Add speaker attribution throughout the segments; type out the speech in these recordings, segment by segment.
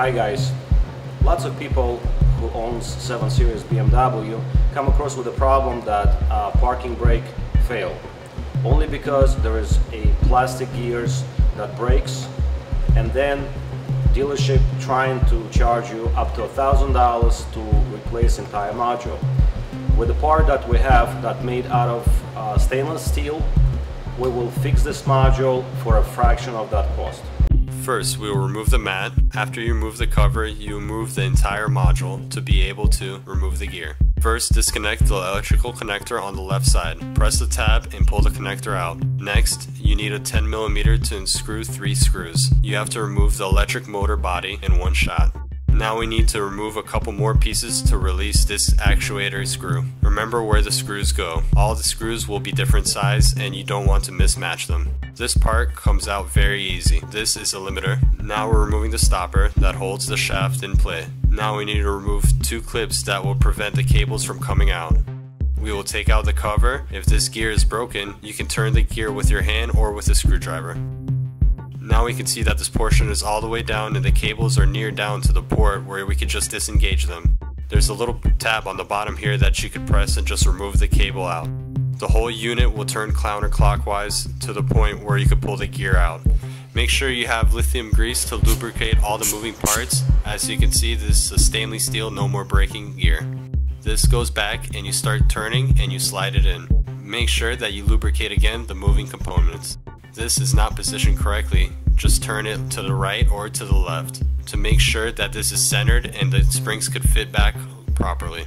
Speaker 1: Hi guys. Lots of people who owns 7 Series BMW come across with a problem that uh, parking brake fail. Only because there is a plastic gears that breaks and then dealership trying to charge you up to $1,000 to replace entire module. With the part that we have that made out of uh, stainless steel, we will fix this module for a fraction of that cost.
Speaker 2: First, we will remove the mat. After you remove the cover, you remove the entire module to be able to remove the gear. First, disconnect the electrical connector on the left side. Press the tab and pull the connector out. Next, you need a 10mm to unscrew 3 screws. You have to remove the electric motor body in one shot. Now we need to remove a couple more pieces to release this actuator screw. Remember where the screws go. All the screws will be different size and you don't want to mismatch them. This part comes out very easy. This is a limiter. Now we're removing the stopper that holds the shaft in play. Now we need to remove two clips that will prevent the cables from coming out. We will take out the cover. If this gear is broken, you can turn the gear with your hand or with a screwdriver. Now we can see that this portion is all the way down and the cables are near down to the port where we can just disengage them. There's a little tab on the bottom here that you could press and just remove the cable out. The whole unit will turn counterclockwise to the point where you can pull the gear out. Make sure you have lithium grease to lubricate all the moving parts. As you can see this is a stainless steel no more breaking gear. This goes back and you start turning and you slide it in. Make sure that you lubricate again the moving components this is not positioned correctly, just turn it to the right or to the left to make sure that this is centered and the springs could fit back properly.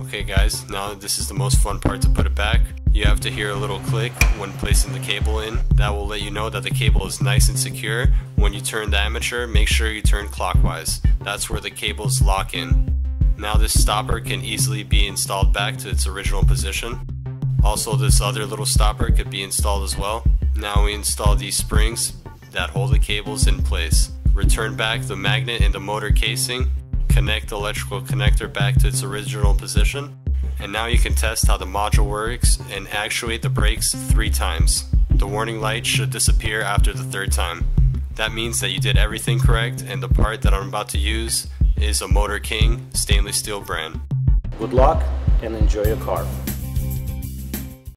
Speaker 2: Okay guys, now this is the most fun part to put it back. You have to hear a little click when placing the cable in. That will let you know that the cable is nice and secure. When you turn the armature, make sure you turn clockwise. That's where the cables lock in. Now this stopper can easily be installed back to its original position. Also this other little stopper could be installed as well. Now we install these springs that hold the cables in place. Return back the magnet in the motor casing, connect the electrical connector back to its original position, and now you can test how the module works and actuate the brakes three times. The warning light should disappear after the third time. That means that you did everything correct and the part that I'm about to use is a Motor King stainless steel brand.
Speaker 1: Good luck and enjoy your car.